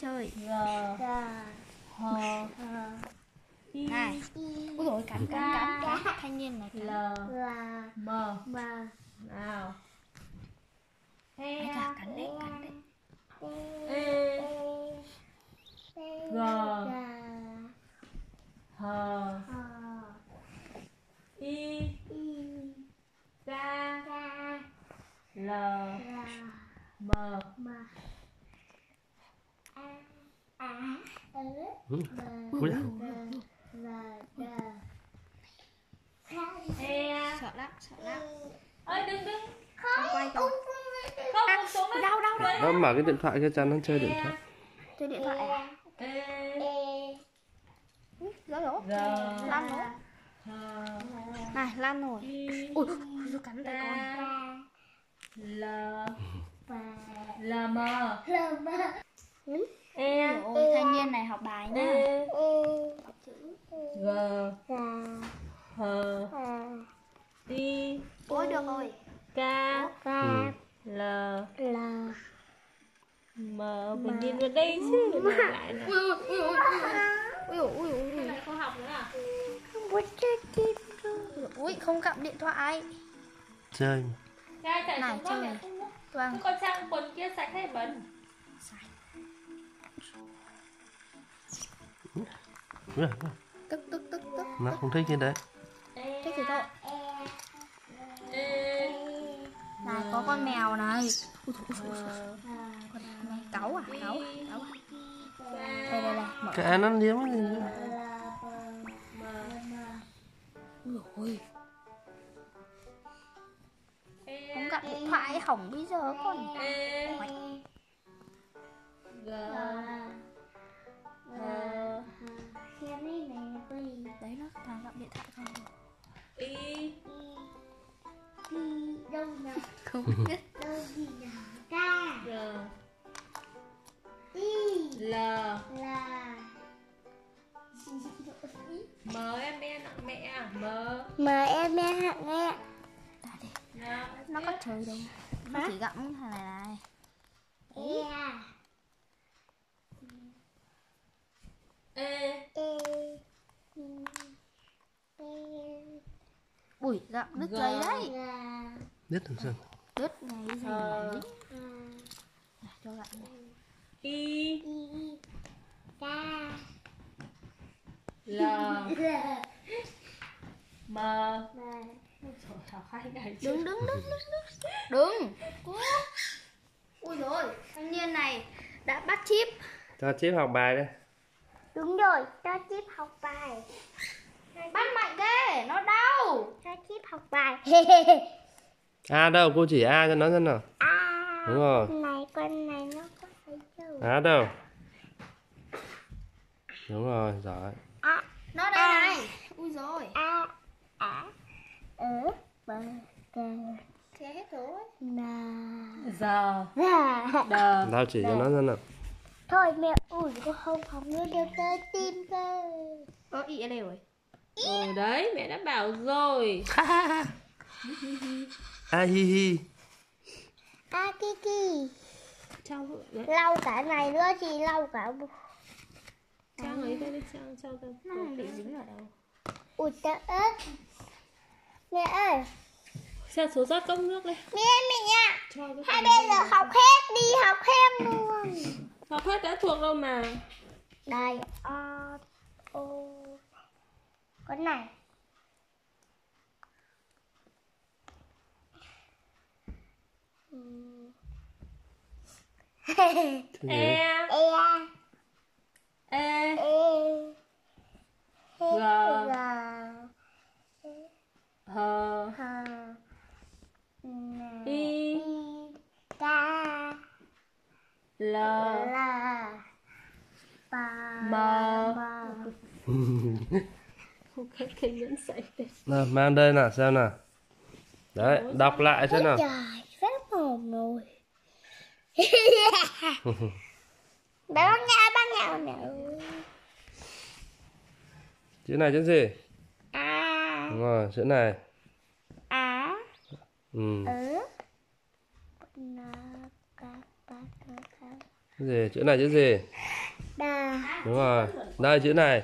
chơi. G G H I này. I ui rồi cắn cắn cắn cắn thanh niên này. L. L M. M nào. Đấy E cắn đấy cắn đấy. E G. G H H I I K K L L M M A A Ừ. B Ui, G L D E sợ lắm sợ lắm. Ơi đừng đừng Không quay không không xuống đấy đau đau đau Đó mở cái điện thoại cho chắn nó chơi điện thoại. Chơi điện thoại à? Rồi rồi lăn rồi này lăn rồi ui rồi cắn tay con. L L M L M E ôi thanh niên này học bài nhá E E G. G H. H I. Ôi được rồi. K. K L. L. M. Mình nhìn vào đây chứ ui ui ui ui ui. Ui ui không học nữa à? Không muốn chơi tim ui không cầm điện thoại. Chơi. Này, chơi. vâng. Con trang quần kia sạch hay bẩn? Ui, tức tức tức tức nó không thích cái đấy thích thì thôi. Này có con mèo này. Ui ui ui con này cáu à cáu à cáu à. Đây đây đây mở. Cái nó liếm gì nữa. ui ôi không gặp điện thoại hỏng bây giờ con. E Y Y đâu nào không. Biết đâu gì nào? K G Y L. Là M em e nặng mẹ à M Mời em nghe hạng nghe ta đi nào nó có chơi đâu. Nó chỉ gặm thằng này này. E E E gặm đứt dây đấy. đứt làm sao? Đứt này gì H đấy Này, cho I Y K L M ngày đứng đứng đứng đứng đứng ui rồi thanh niên này đã bắt chip. Cho chip học bài đây. Đúng rồi cho chip học bài bắt mạnh ghê nó đau. Cho chip học bài. A đâu cô chỉ a cho nó xem nào. À đúng rồi. này con này nó có thấy đâu a đâu. Đúng rồi giỏi. À nó đây này. Ui rồi a a ở bờ thế hết rồi. Nà. Giờ. D tao chỉ cho nó xem nào. Thôi mẹ ui con không học nữa đều tơ tim cơ. Ơ ý ở đây rồi Ừ đấy mẹ đã bảo rồi. A hi hi. A kiki Trao vợ đấy. Lau cả này nữa thì lau cả Trang ấy đây đi Trang cho tao nó bị dính ở đâu? Ui tớ ớt mẹ ơi. Xem số rót cốc nước đây. Mẹ mẹ nha hai bây giờ học hết đi học hết luôn. Học hết đã thuộc đâu mà? Đây a ô con này? E e E e G g H h n I k L là ba M. ba Không cái cây nhẫn sậy đây nào mang đây nào xem nào. Đấy đọc lại xem nào. trời phép hồn rồi. Bác nhà bác nhà mẹ ơi chữ này chữ gì? A. Đúng rồi chữ này. Á ừ. Gì? Chữ này chữ gì? Đà. Đúng rồi. Đây chữ này.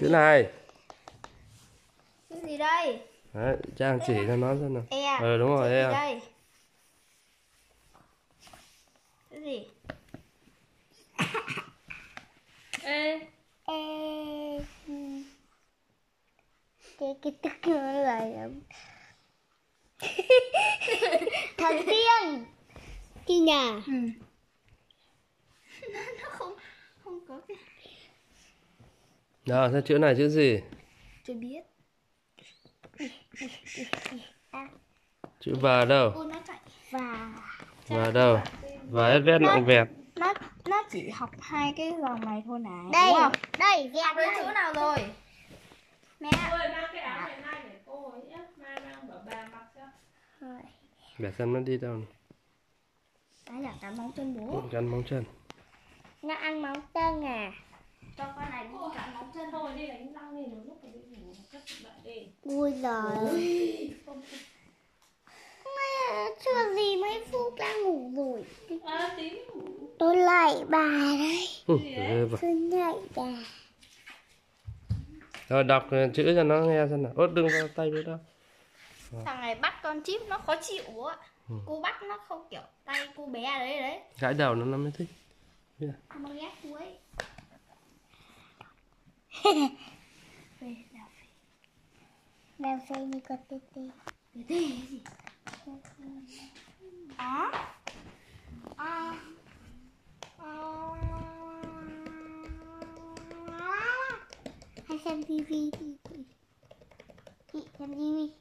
Đi này. chữ gì đây Đấy, Trang chỉ cho nó xem nào. e Ờ đúng rồi, e. đây chữ gì ê Ê. Cái cái tức nó là lắm. Thần tiên. Chi nhà. ừ. nó không không có cái Rồi, thế chữ này chữ gì? chưa biết Chữ và đâu? nó chạy Và Và đâu? Và hết vét nặng vẹt. nó nó chỉ học hai cái dòng này thôi này đây, đúng không đây học ghép đến chữ nào rồi mẹ ôi mang cái áo này mai để cô ấy nhá mai mang bảo bà mặc cho Rồi. Để xem nó đi đâu. đấy là cắn móng chân bố Gắn móng chân. Nó ăn móng chân à. cho con này đi cắn móng chân thôi đi đánh răng đi một lúc rồi đi ngủ cất bạn đi Giời. Mẹ, chưa gì mấy phút đã ngủ rồi. à tí ngủ Tôi lại bà đây. Ừ, ghê vậy. Tôi lại bà. Rồi đọc chữ cho nó nghe xem nào. Ốt đừng vào tay với đâu. thằng này bắt con chip nó khó chịu á Ừ. cô bắt nó không kiểu tay cô bé đấy đấy Gãi đầu nó nó mới thích. ghét về 남편이가 떼떼. 떼떼. 아? 아. xem TV đi Chị xem TV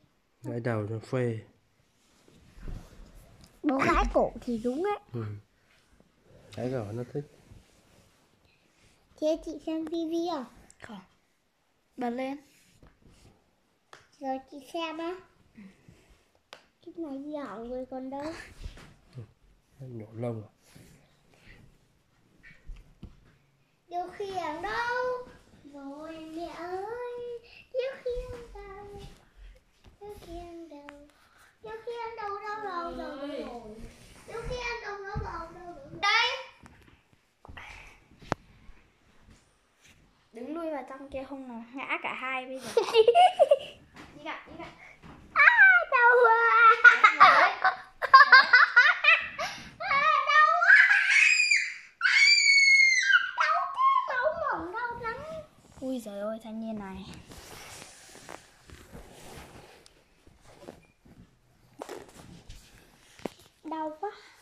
Gãi đầu nó phê Bố gãi cổ thì đúng ấy ừ. Gãi cổ nó thích Thế chị xem TV à? Không Bật lên rồi chị xem á. Cái này dọn rồi còn đâu. Nhổ lông à. Điều khiển đâu? Rồi mẹ ơi, điều khiển đâu? Điều khiển đâu? Điều khiển đâu đâu đâu đâu? Điều khiển đâu đâu đâu đâu đâu đây đứng lui vào trong kia không là ngã cả hai bây giờ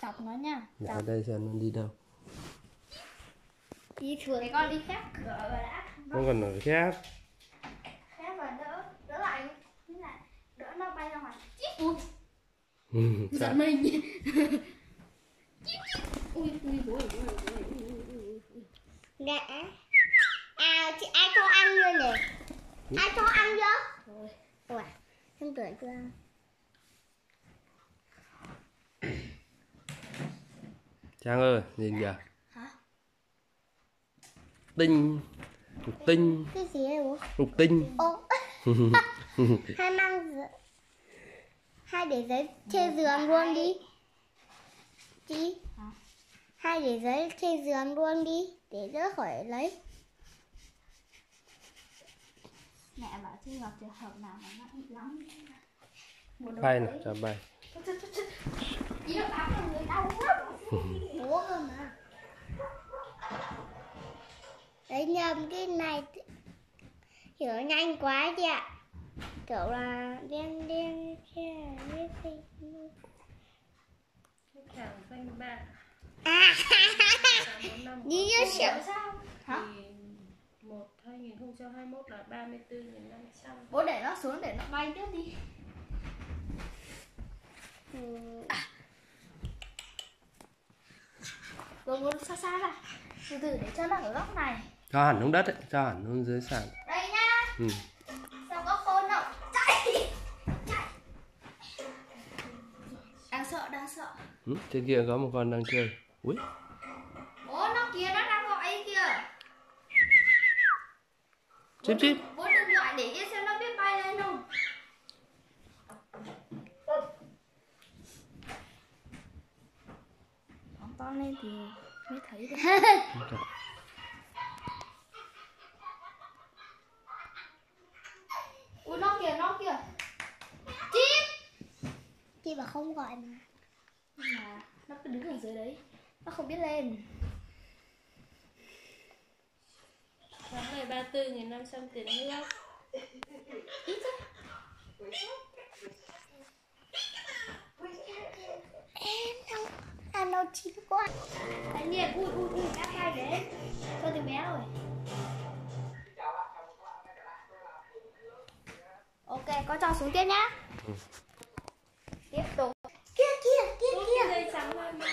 chọc nó nha. Dạ chọc. đây xem nó đi đâu. Đi thường con đi khác cửa và đã không cần ở khác. Khác và đỡ đỡ lại. Đỡ nó bay ra ngoài. Chít ui. Dạ. Giận mình. Chít à chị ai cho ăn chưa nè? Ai cho ăn chưa ủa em tưởng chưa? Trang ơi, nhìn kìa. hả Tinh. Lục tinh. Cái gì đấy bố? Lục tinh. Ô. Hai mang giấy. Hai để giấy trên giường luôn đi. Chị. Hả? Hai để giấy trên giường luôn đi. Để đỡ khỏi lấy. mẹ bảo chứ gặp trường hợp nào mà nó ít lắm Bay nào, cho bay. Ý nó bám vào người đau lắm Bố cơ mà. Đấy nhầm cái này hiểu nhanh quá chị ạ. Kiểu là đen đen kia biết gì. danh ba À. như xỉu. sao hả thì một hai nghìn không trăm hai mốt là ba mươi bốn nghìn năm trăm bố để nó xuống để nó bay tiếp đi Ừ. rồi bố xa xa ra từ từ để cho nó ở góc này cho hẳn xuống đất ấy cho hẳn xuống dưới sàn. Đây nhá. Ừ. sao có khôn đâu chạy! Chạy! Đang sợ đang sợ. Ừ, trên kia có một con đang chơi. Ui. Bố nó kia nó đang gọi kia. chip chip. bố đừng gọi để kia xem nó biết bay lên không. Con lên thì mới thấy được. bảo không gọi mà Nhưng mà nó cứ đứng ở dưới đấy nó không biết lên. Tháng ngày 34 ngày 500 tiền nước. Ít thôi em đâu à nó chín quá. Anh nhiên ui ui ui các hai đấy. Cho từ bé rồi. Ok con cho xuống tiếp nhá tiếp tục kia kia kia Út kia cái dây trắng lên mà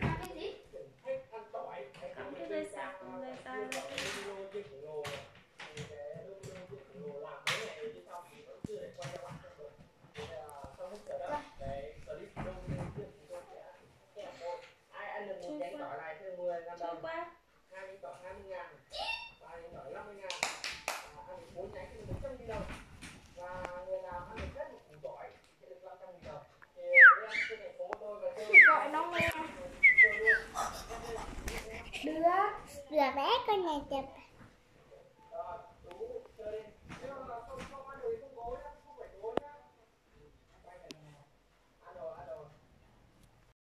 cái gì Cắm cái dây trắng dây tay lên. Chua quá gọi nó nghe bé con nhà chụp